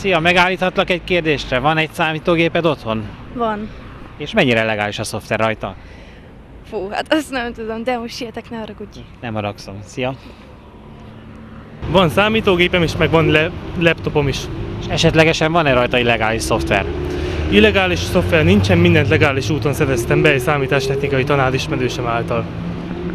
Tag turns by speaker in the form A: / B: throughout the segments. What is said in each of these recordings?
A: Szia, megállíthatlak egy kérdésre. Van egy számítógéped otthon?
B: Van.
A: És mennyire legális a szoftver rajta?
B: Fú, hát azt nem tudom, de most sietek, ne haragudj.
A: Nem haragszom. Szia.
C: Van számítógépem is, meg van le- laptopom is.
A: És esetlegesen van-e rajta illegális szoftver?
C: Illegális szoftver nincsen, mindent legális úton szereztem be egy számítástechnikai tanárismerősem által.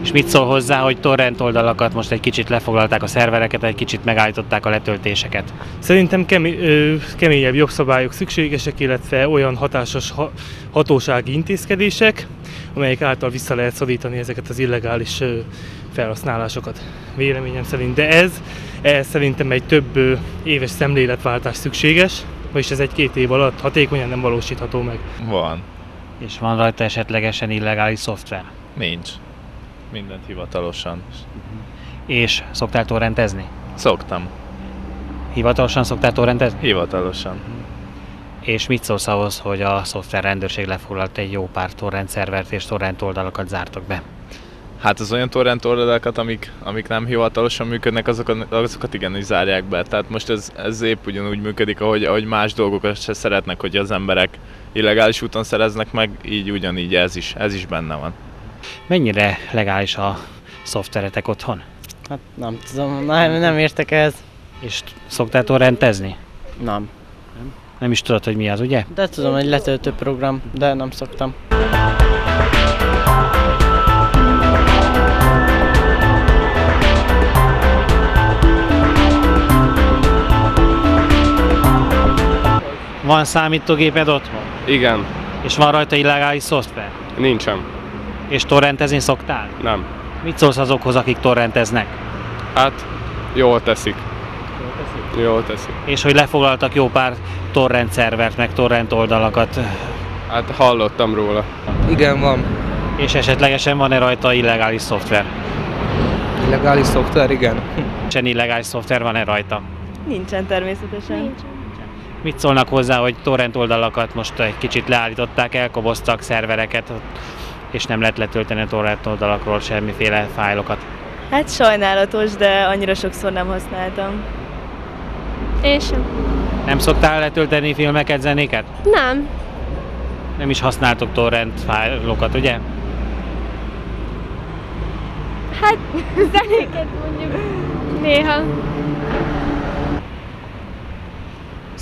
A: És mit szól hozzá, hogy torrent oldalakat most egy kicsit lefoglalták a szervereket, egy kicsit megállították a letöltéseket?
C: Szerintem kemé- ö, keményebb jogszabályok szükségesek, illetve olyan hatásos ha- hatósági intézkedések, amelyek által vissza lehet szorítani ezeket az illegális ö, felhasználásokat, véleményem szerint. De ez, ehhez szerintem egy több ö, éves szemléletváltás szükséges, vagyis ez egy-két év alatt hatékonyan nem valósítható meg.
D: Van.
A: És van rajta esetlegesen illegális szoftver?
D: Nincs. Mindent hivatalosan.
A: És szoktál torrentezni?
D: Szoktam.
A: Hivatalosan szoktál torrentezni?
D: Hivatalosan.
A: És mit szólsz ahhoz, hogy a szoftver rendőrség lefoglalt egy jó pár torrent szervert és torrent oldalakat zártak be?
D: Hát az olyan torrent oldalakat, amik, amik nem hivatalosan működnek, azokat, azokat igenis zárják be. Tehát most ez, ez épp ugyanúgy működik, ahogy, ahogy más dolgokat se szeretnek, hogy az emberek illegális úton szereznek meg, így ugyanígy ez is, ez is benne van.
A: Mennyire legális a szoftveretek otthon?
E: Hát nem tudom, nem, nem értek ehhez.
A: És szoktál torrentezni?
E: Nem.
A: Nem is tudod, hogy mi az, ugye?
E: De tudom, egy letöltő program, de nem szoktam.
A: Van számítógéped otthon?
F: Igen,
A: És van rajta illegális szoftver?
F: nincsen.
A: És torrentezni szoktál?
F: Nem.
A: Mit szólsz azokhoz, akik torrenteznek?
F: Hát, jól teszik. Jól teszik.
A: És hogy lefoglaltak jó pár torrent szervert, meg torrent oldalakat,
F: Hát hallottam róla.
G: Igen, van.
A: és esetlegesen van-e rajta illegális szoftver?
G: Illegális szoftver, igen.
A: Sen illegális szoftver van-e rajta?
B: Nincsen természetesen. Nincs.
A: Mit szólnak hozzá, hogy torrent oldalakat most egy kicsit leállították, elkoboztak szervereket, és nem lehet letölteni a torrent oldalakról semmiféle fájlokat?
B: Hát sajnálatos, de annyira sokszor nem használtam.
H: Én sem.
A: Nem szoktál letölteni filmeket, zenéket?
H: Nem.
A: Nem is használtok torrent fájlokat, ugye?
H: Hát zenéket mondjuk néha.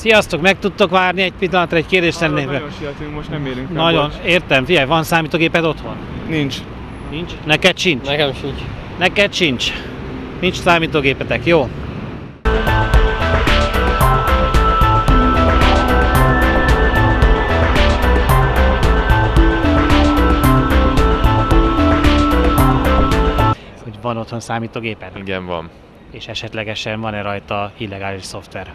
A: Sziasztok, meg tudtok várni egy pillanatra, egy kérdést tennék?
F: Nagyon sietünk, most nem érünk
A: Nagyon,
F: bocs.
A: értem, figyelj, van számítógéped otthon?
F: Nincs.
A: Nincs? Neked sincs?
E: Nekem sincs.
A: Neked sincs. Nincs számítógépetek, jó? Hogy van otthon számítógéped?
D: Igen, van.
A: És esetlegesen van-e rajta illegális szoftver?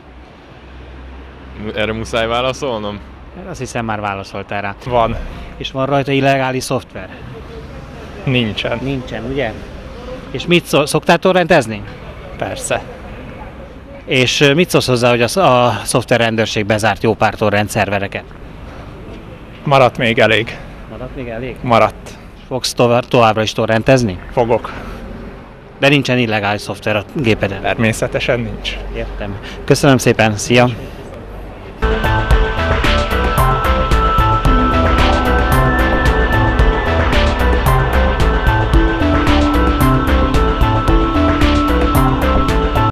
D: Erre muszáj válaszolnom?
A: Azt hiszem már válaszoltál rá.
C: Van.
A: És van rajta illegális szoftver?
C: Nincsen.
A: Nincsen, ugye? És mit szól, szoktál torrentezni?
C: Persze.
A: És mit szólsz hozzá, hogy a, a szoftverrendőrség bezárt jó pár torrent szervereket?
C: Maradt még elég.
A: Maradt még elég?
C: Maradt.
A: Fogsz tovább, továbbra is torrentezni?
C: Fogok.
A: De nincsen illegális szoftver a gépeden.
C: Természetesen nincs.
A: Értem. Köszönöm szépen, szia!